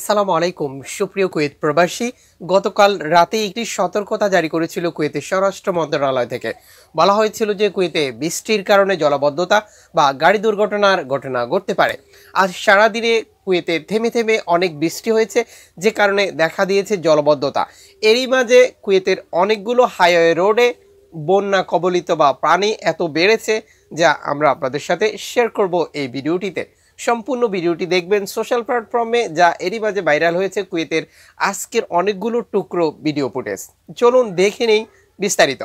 আসসালামু আলাইকুম। সুপ্রিয় কুয়েত প্রবাসী, গতকাল রাতে একটি সতর্কতা জারি করেছিল কুয়েতের স্বরাষ্ট্র মন্ত্রণালয় থেকে। বলা হয়েছিল যে কুয়েতে বৃষ্টির কারণে জলাবদ্ধতা বা গাড়ি দুর্ঘটনার ঘটনা ঘটতে পারে। আজ সারাদিনে কুয়েতে থেমে থেমে অনেক বৃষ্টি হয়েছে, যে কারণে দেখা দিয়েছে জলবদ্ধতা। এরই মাঝে কুয়েতের অনেকগুলো হাইওয়ে রোডে বন্যা কবলিত বা প্রাণী এত বেড়েছে, যা আমরা আপনাদের সাথে শেয়ার করব এই ভিডিওটিতে। সম্পূর্ণ ভিডিওটি দেখবেন সোশ্যাল প্ল্যাটফর্মে যা এরই মাঝে ভাইরাল হয়েছে কুয়েতের আজকের অনেকগুলো টুকরো ভিডিও ফুটেজ চলুন দেখে নেই বিস্তারিত।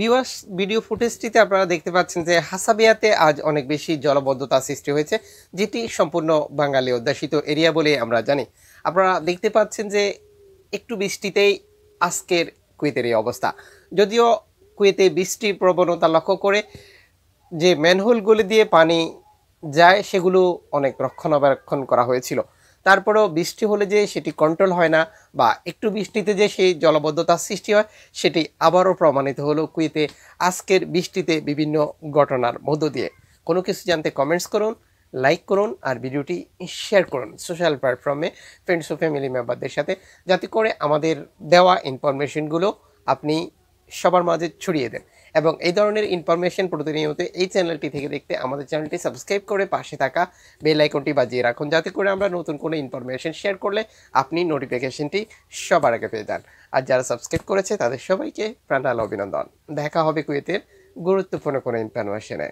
বিওয়াস ভিডিও ফুটেজটিতে আপনারা দেখতে পাচ্ছেন যে হাসাবিয়াতে আজ অনেক বেশি জলবদ্ধতা সৃষ্টি হয়েছে, যেটি সম্পূর্ণ বাঙালি অধ্যাসিত এরিয়া বলে আমরা জানি। আপনারা দেখতে পাচ্ছেন যে একটু বৃষ্টিতেই আজকের কুয়েতের এই অবস্থা। যদিও কুয়েতে বৃষ্টির প্রবণতা লক্ষ্য করে যে ম্যানহোলগুলি দিয়ে পানি যায়, সেগুলো অনেক রক্ষণাবেক্ষণ করা হয়েছিল। তারপরেও বৃষ্টি হলে যে সেটি কন্ট্রোল হয় না বা একটু বৃষ্টিতে যে সেই জলবদ্ধতার সৃষ্টি হয়, সেটি আবারও প্রমাণিত হলো কুয়েতে আজকের বৃষ্টিতে বিভিন্ন ঘটনার মধ্য দিয়ে। কোনো কিছু জানতে কমেন্টস করুন লাইক করুন আর ভিডিওটি শেয়ার করুন সোশ্যাল প্ল্যাটফর্মে ফ্রেন্ডস ও ফ্যামিলি মেম্বারদের সাথে, যাতে করে আমাদের দেওয়া ইনফরমেশনগুলো আপনি সবার মাঝে ছড়িয়ে দেন। এবং এই ধরনের ইনফরমেশন প্রতিনিয়ত এই চ্যানেলটি থেকে দেখতে আমাদের চ্যানেলটি সাবস্ক্রাইব করে পাশে থাকা বেল আইকনটি বাজিয়ে রাখুন, যাতে করে আমরা নতুন কোনো ইনফরমেশন শেয়ার করলে আপনি নোটিফিকেশনটি সবার আগে পেয়ে যান। আর যারা সাবস্ক্রাইব করেছে, তাদের সবাইকে প্রাণাল অভিনন্দন। দেখা হবে কুয়েতের গুরুত্বপূর্ণ কোনো ইনফরমেশনে